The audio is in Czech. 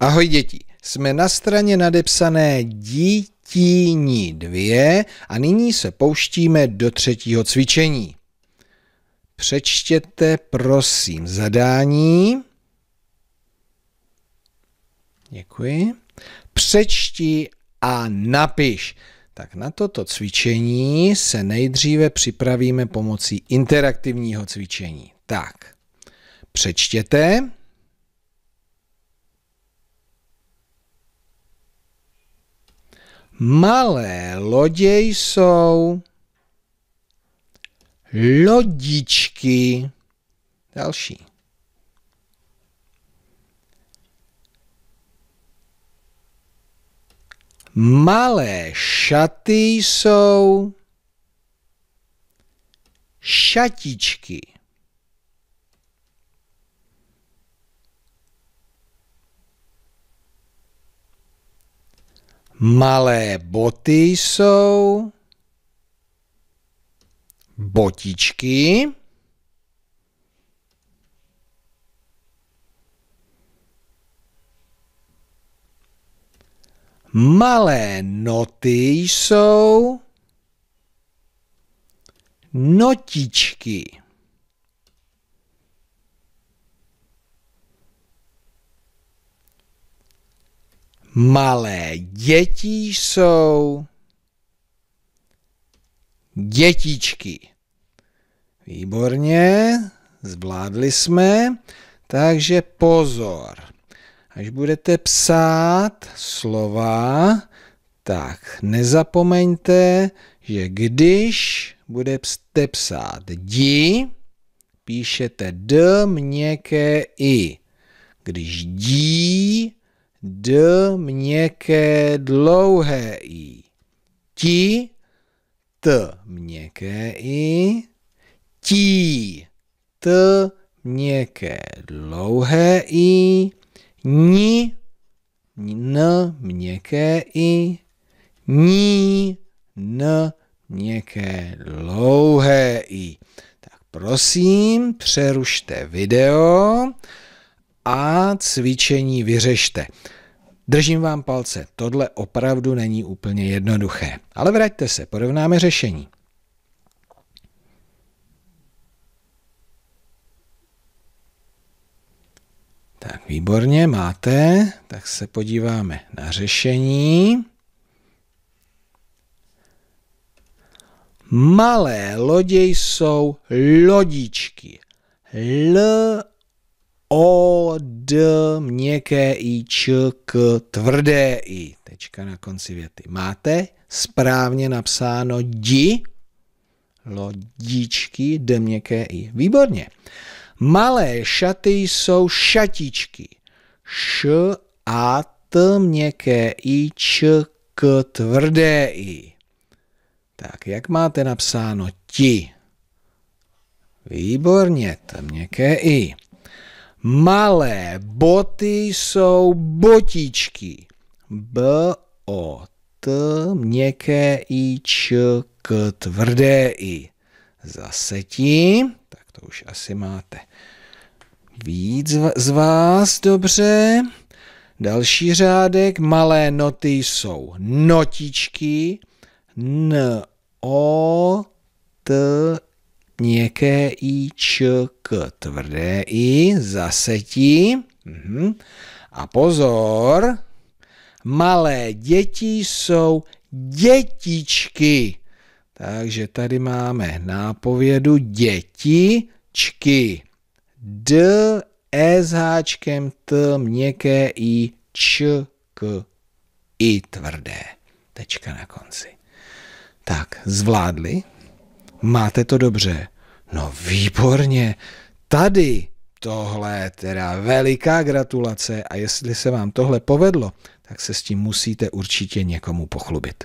Ahoj děti, jsme na straně nadepsané dítíní dvě a nyní se pouštíme do třetího cvičení. Přečtěte prosím zadání. Děkuji. Přečti a napiš. Tak na toto cvičení se nejdříve připravíme pomocí interaktivního cvičení. Tak, přečtěte. Malé lodě jsou lodičky. Další. Malé šaty jsou šatičky. Malé boty jsou botičky. Malé noty jsou notičky. Malé děti jsou dětičky. Výborně, zvládli jsme, takže pozor. Až budete psát slova, tak nezapomeňte, že když budete psát di, píšete d měkké i. Když dí, d měkké dlouhé i. Ti, t měkké i. Tí, t měkké dlouhé i. Ni, n měkké i. Ní, n měkké dlouhé i. Tak prosím, přerušte video a cvičení vyřešte. Držím vám palce, tohle opravdu není úplně jednoduché. Ale vraťte se, porovnáme řešení. Tak výborně, máte. Tak se podíváme na řešení. Malé lodě jsou lodičky. L O, D, měkké I, Č, K, tvrdé I. Tečka na konci věty. Máte správně napsáno di, lodičky, D, měkké I. Výborně. Malé šaty jsou šatičky. Š, A, T, měkké I, Č, K, tvrdé I. Tak, jak máte napsáno ti? Výborně, to měkké I. Malé boty jsou botičky. B, O, T, měkké I, Č, K, tvrdé I. Zase ti, tak to už asi máte víc z vás, dobře. Další řádek, malé noty jsou notičky, N, O, měkké i, č, k, tvrdé i, zase ti. Mhm. A pozor, malé děti jsou dětičky. Takže tady máme nápovědu dětičky. D, E s háčkem, T, měkké I, Č, K, I tvrdé. Tečka na konci. Tak, zvládli? Máte to dobře? No výborně. Tady tohle teda veliká gratulace a jestli se vám tohle povedlo, tak se s tím musíte určitě někomu pochlubit.